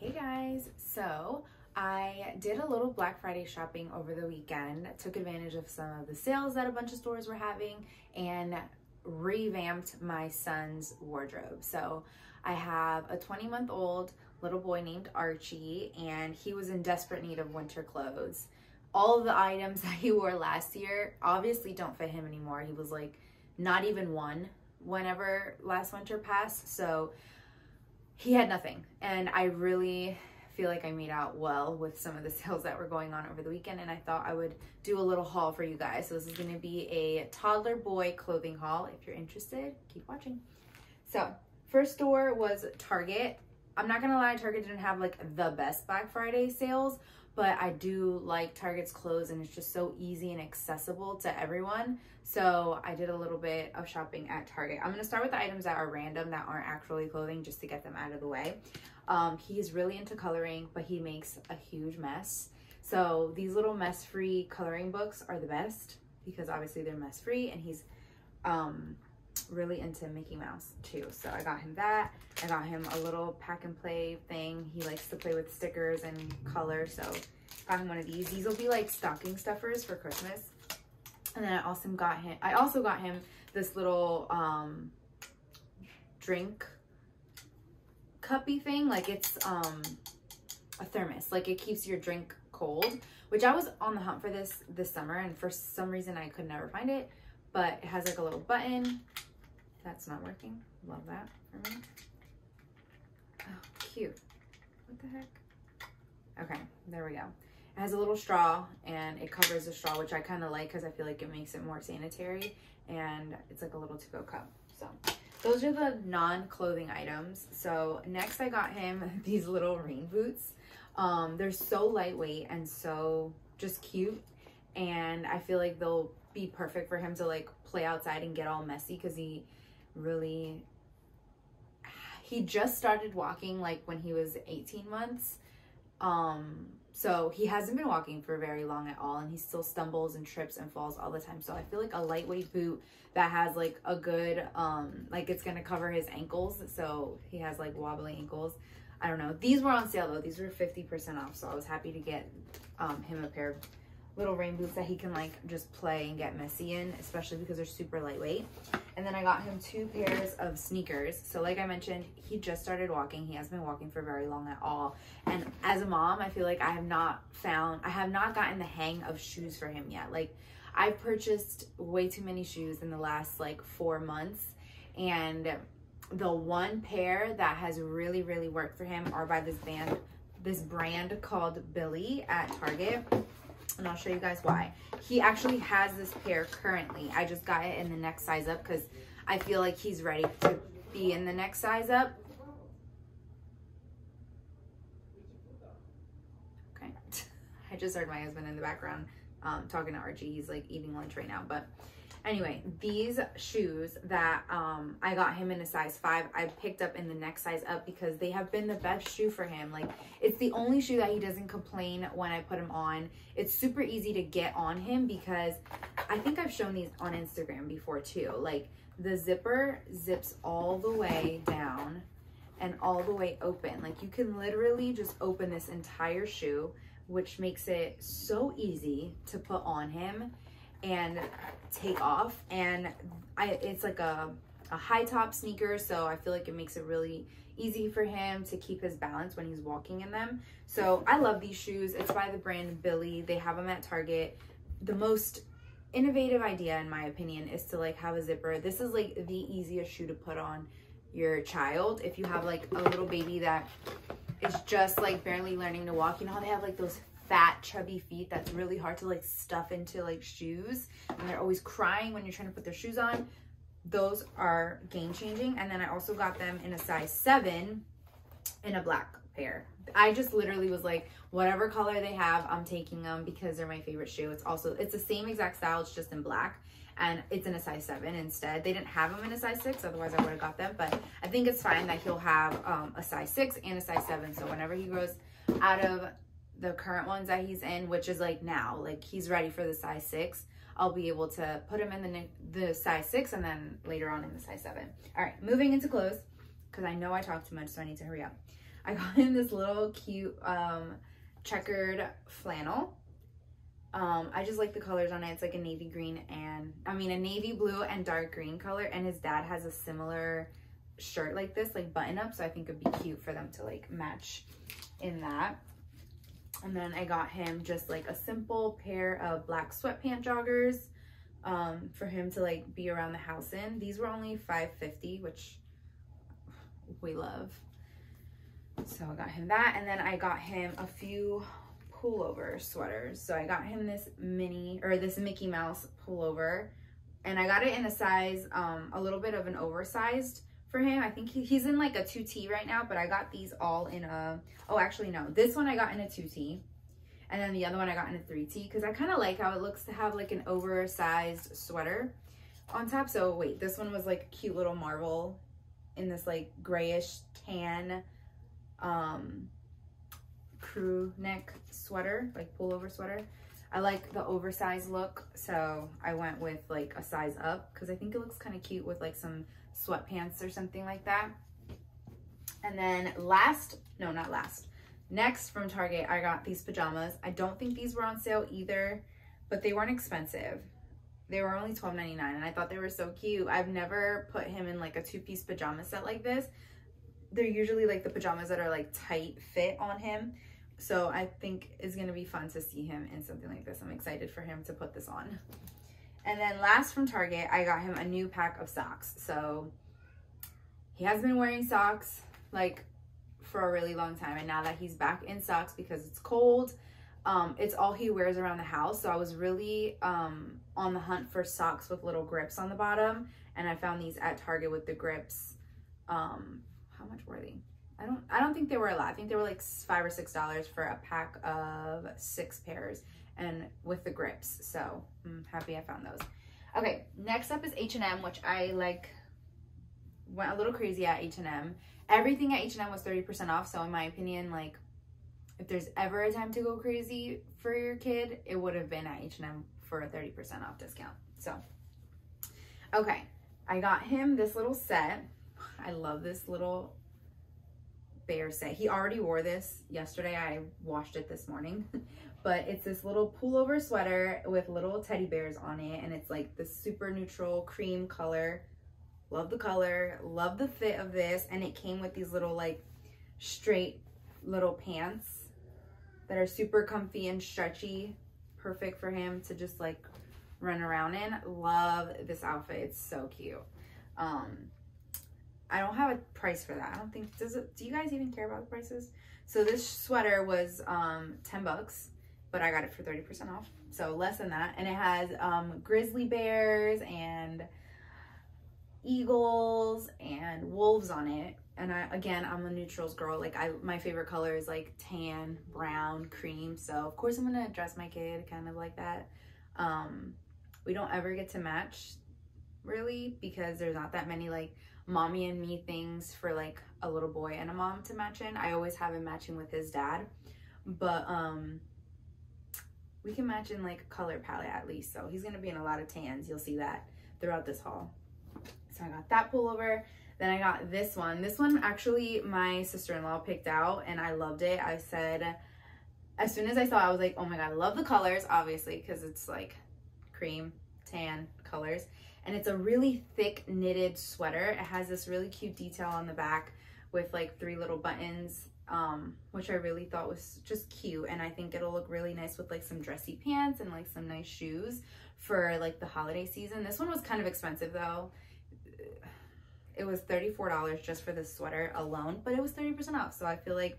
Hey guys, so I did a little Black Friday shopping over the weekend, took advantage of some of the sales that a bunch of stores were having, and revamped my son's wardrobe. So I have a 20 month old little boy named Archie, and he was in desperate need of winter clothes. All the items that he wore last year obviously don't fit him anymore. He was like not even one whenever last winter passed. So he had nothing. And I really feel like I made out well with some of the sales that were going on over the weekend and I thought I would do a little haul for you guys. So this is gonna be a toddler boy clothing haul. If you're interested, keep watching. So first store was Target. I'm not gonna lie, Target didn't have like the best Black Friday sales, but I do like Target's clothes and it's just so easy and accessible to everyone. So I did a little bit of shopping at Target. I'm gonna start with the items that are random that aren't actually clothing just to get them out of the way. Um, he's really into coloring, but he makes a huge mess. So these little mess-free coloring books are the best because obviously they're mess-free and he's um, really into Mickey Mouse too. So I got him that. I got him a little pack and play thing. He likes to play with stickers and color. So got him one of these. These will be like stocking stuffers for Christmas. And then I also got him, I also got him this little um, drink cuppy thing. Like it's um, a thermos. Like it keeps your drink cold, which I was on the hunt for this this summer. And for some reason I could never find it. But it has like a little button that's not working. Love that for me. Oh, cute. What the heck? Okay, there we go. It has a little straw and it covers the straw, which I kind of like because I feel like it makes it more sanitary and it's like a little to-go cup. So those are the non-clothing items. So next I got him these little rain boots. Um, they're so lightweight and so just cute. And I feel like they'll be perfect for him to like play outside and get all messy because he really he just started walking like when he was 18 months. Um so he hasn't been walking for very long at all and he still stumbles and trips and falls all the time. So i feel like a lightweight boot that has like a good um like it's gonna cover his ankles so he has like wobbly ankles. I don't know. These were on sale though. These were 50 percent off so i was happy to get um him a pair of little rain boots that he can like just play and get messy in, especially because they're super lightweight. And then I got him two pairs of sneakers. So like I mentioned, he just started walking. He hasn't been walking for very long at all. And as a mom, I feel like I have not found, I have not gotten the hang of shoes for him yet. Like I've purchased way too many shoes in the last like four months. And the one pair that has really, really worked for him are by this band, this brand called Billy at Target and I'll show you guys why. He actually has this pair currently. I just got it in the next size up because I feel like he's ready to be in the next size up. Okay. I just heard my husband in the background um, talking to Archie. He's like eating lunch right now, but Anyway, these shoes that um, I got him in a size five, I picked up in the next size up because they have been the best shoe for him. Like it's the only shoe that he doesn't complain when I put him on. It's super easy to get on him because I think I've shown these on Instagram before too. Like the zipper zips all the way down and all the way open. Like you can literally just open this entire shoe, which makes it so easy to put on him and take off. And I it's like a, a high top sneaker so I feel like it makes it really easy for him to keep his balance when he's walking in them. So I love these shoes. It's by the brand Billy they have them at Target. The most innovative idea in my opinion is to like have a zipper. This is like the easiest shoe to put on your child. If you have like a little baby that is just like barely learning to walk you know how they have like those fat, chubby feet that's really hard to like stuff into like shoes. And they're always crying when you're trying to put their shoes on. Those are game changing. And then I also got them in a size seven in a black pair. I just literally was like, whatever color they have, I'm taking them because they're my favorite shoe. It's also, it's the same exact style, it's just in black. And it's in a size seven instead. They didn't have them in a size six, otherwise I would have got them. But I think it's fine that he'll have um, a size six and a size seven. So whenever he grows out of the current ones that he's in, which is like now, like he's ready for the size six. I'll be able to put him in the, the size six and then later on in the size seven. All right, moving into clothes because I know I talk too much, so I need to hurry up. I got him this little cute um, checkered flannel. Um, I just like the colors on it. It's like a navy green and, I mean, a navy blue and dark green color. And his dad has a similar shirt like this, like button up. So I think it'd be cute for them to like match in that. And then I got him just like a simple pair of black sweatpant joggers um, for him to like be around the house in. These were only 5.50, which we love. So I got him that. And then I got him a few pullover sweaters. So I got him this mini or this Mickey Mouse pullover and I got it in a size, um, a little bit of an oversized for him. I think he, he's in like a 2T right now, but I got these all in a, oh, actually no, this one I got in a 2T. And then the other one I got in a 3T because I kind of like how it looks to have like an oversized sweater on top. So wait, this one was like a cute little marble in this like grayish tan um, crew neck sweater, like pullover sweater. I like the oversized look, so I went with like a size up because I think it looks kind of cute with like some sweatpants or something like that. And then last, no, not last, next from Target, I got these pajamas. I don't think these were on sale either, but they weren't expensive. They were only $12.99 and I thought they were so cute. I've never put him in like a two-piece pajama set like this. They're usually like the pajamas that are like tight fit on him. So I think it's gonna be fun to see him in something like this. I'm excited for him to put this on. And then last from Target, I got him a new pack of socks. So he has been wearing socks like for a really long time. And now that he's back in socks because it's cold, um, it's all he wears around the house. So I was really um, on the hunt for socks with little grips on the bottom. And I found these at Target with the grips. Um, how much were they? I don't I don't think they were a lot. I think they were like five or six dollars for a pack of six pairs and with the grips. So I'm happy I found those. Okay, next up is H&M, which I like went a little crazy at H&M. Everything at H&M was 30% off. So in my opinion, like if there's ever a time to go crazy for your kid, it would have been at H&M for a 30% off discount. So, okay, I got him this little set. I love this little bear set. He already wore this yesterday. I washed it this morning. but it's this little pullover sweater with little teddy bears on it. And it's like the super neutral cream color. Love the color. Love the fit of this. And it came with these little like straight little pants that are super comfy and stretchy. Perfect for him to just like run around in. Love this outfit. It's so cute. Um, I don't have a price for that. I don't think, does it, do you guys even care about the prices? So this sweater was um, 10 bucks, but I got it for 30% off. So less than that. And it has um, grizzly bears and eagles and wolves on it. And I, again, I'm a neutrals girl. Like I, my favorite color is like tan, brown, cream. So of course I'm going to dress my kid kind of like that. Um, we don't ever get to match really because there's not that many like mommy and me things for like a little boy and a mom to match in. I always have him matching with his dad, but um, we can match in like color palette at least. So he's gonna be in a lot of tans. You'll see that throughout this haul. So I got that pullover. Then I got this one. This one actually my sister-in-law picked out and I loved it. I said, as soon as I saw it, I was like, oh my God, I love the colors, obviously, because it's like cream, tan colors and it's a really thick knitted sweater. It has this really cute detail on the back with like three little buttons, um, which I really thought was just cute. And I think it'll look really nice with like some dressy pants and like some nice shoes for like the holiday season. This one was kind of expensive though. It was $34 just for this sweater alone, but it was 30% off. So I feel like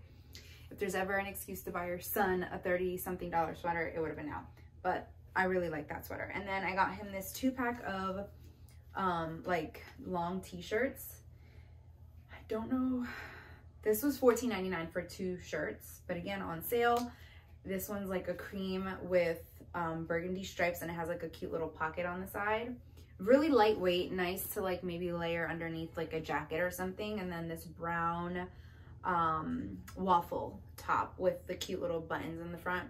if there's ever an excuse to buy your son a 30 something dollar sweater, it would have been now. But I really like that sweater. And then I got him this two pack of um, like long t-shirts. I don't know. This was $14.99 for two shirts, but again, on sale. This one's like a cream with um, burgundy stripes and it has like a cute little pocket on the side. Really lightweight, nice to like maybe layer underneath like a jacket or something. And then this brown um, waffle top with the cute little buttons in the front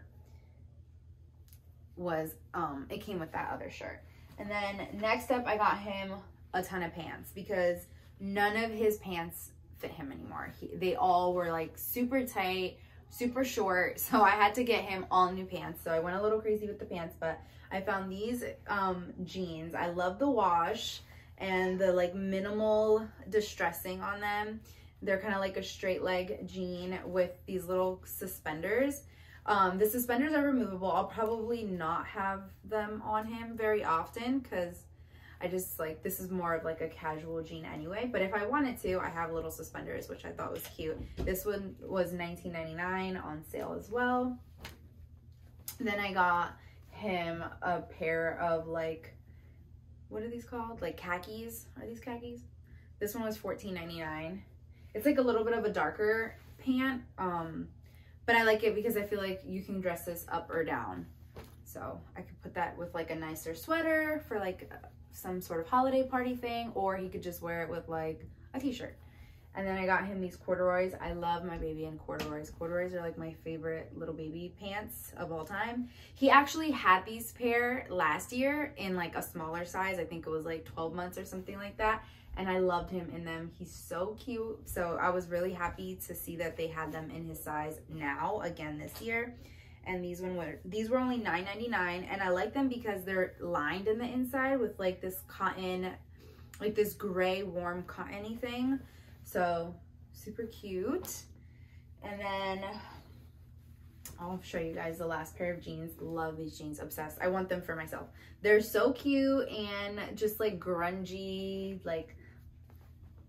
was, um, it came with that other shirt. And then next up, I got him a ton of pants because none of his pants fit him anymore. He, they all were like super tight, super short. So I had to get him all new pants. So I went a little crazy with the pants, but I found these um, jeans. I love the wash and the like minimal distressing on them. They're kind of like a straight leg jean with these little suspenders. Um, the suspenders are removable. I'll probably not have them on him very often because I just like, this is more of like a casual jean anyway. But if I wanted to, I have little suspenders, which I thought was cute. This one was $19.99 on sale as well. Then I got him a pair of like, what are these called? Like khakis. Are these khakis? This one was $14.99. It's like a little bit of a darker pant. Um, but I like it because I feel like you can dress this up or down. So I could put that with like a nicer sweater for like some sort of holiday party thing, or he could just wear it with like a t-shirt. And then I got him these corduroys. I love my baby in corduroys. Corduroys are like my favorite little baby pants of all time. He actually had these pair last year in like a smaller size. I think it was like 12 months or something like that. And I loved him in them. He's so cute. So I was really happy to see that they had them in his size now again this year. And these one were these were only $9.99 and I like them because they're lined in the inside with like this cotton like this gray warm cottony thing. So super cute. And then I'll show you guys the last pair of jeans. Love these jeans, obsessed. I want them for myself. They're so cute and just like grungy, like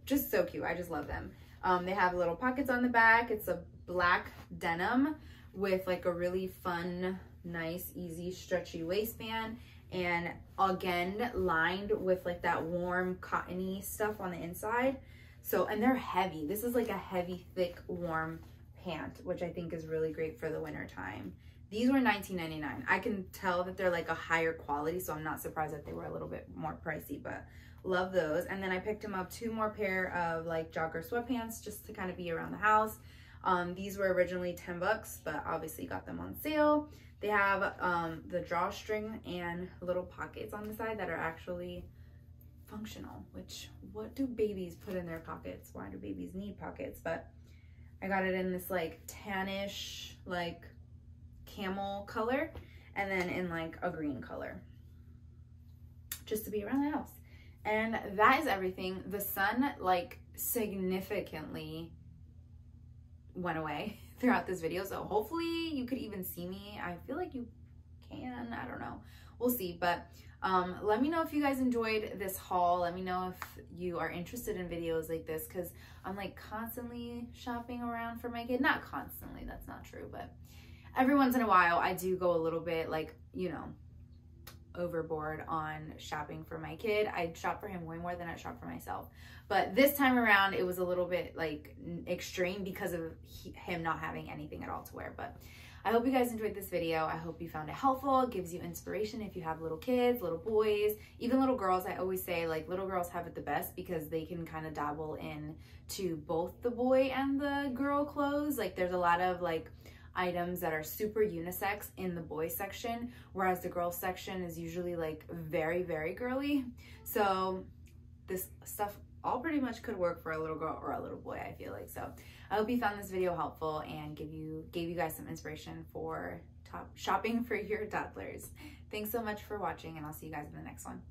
just so cute. I just love them. Um, they have little pockets on the back. It's a black denim with like a really fun, nice, easy, stretchy waistband. And again, lined with like that warm cottony stuff on the inside. So, and they're heavy. This is like a heavy, thick, warm pant, which I think is really great for the winter time. These were $19.99. I can tell that they're like a higher quality, so I'm not surprised that they were a little bit more pricey, but love those. And then I picked him up two more pair of like jogger sweatpants just to kind of be around the house. Um, these were originally 10 bucks, but obviously got them on sale. They have um, the drawstring and little pockets on the side that are actually functional, which what do babies put in their pockets? Why do babies need pockets? But I got it in this like tannish, like camel color, and then in like a green color, just to be around the house. And that is everything. The sun like significantly went away throughout this video. So hopefully you could even see me. I feel like you can, I don't know. We'll see, but um, let me know if you guys enjoyed this haul. Let me know if you are interested in videos like this because I'm like constantly shopping around for my kid. Not constantly, that's not true, but every once in a while I do go a little bit like, you know, overboard on shopping for my kid. I shop for him way more than I shop for myself. But this time around, it was a little bit like extreme because of he, him not having anything at all to wear. But I hope you guys enjoyed this video. I hope you found it helpful. It gives you inspiration if you have little kids, little boys, even little girls. I always say like little girls have it the best because they can kind of dabble in to both the boy and the girl clothes. Like there's a lot of like items that are super unisex in the boy section, whereas the girl section is usually like very, very girly. So this stuff all pretty much could work for a little girl or a little boy, I feel like. So I hope you found this video helpful and give you gave you guys some inspiration for top shopping for your toddlers. Thanks so much for watching and I'll see you guys in the next one.